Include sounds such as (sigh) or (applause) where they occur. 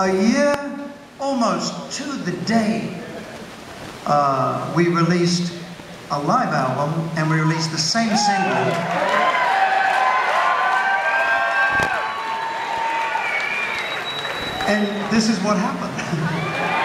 a year almost to the day, uh, we released a live album and we released the same single. And this is what happened. (laughs)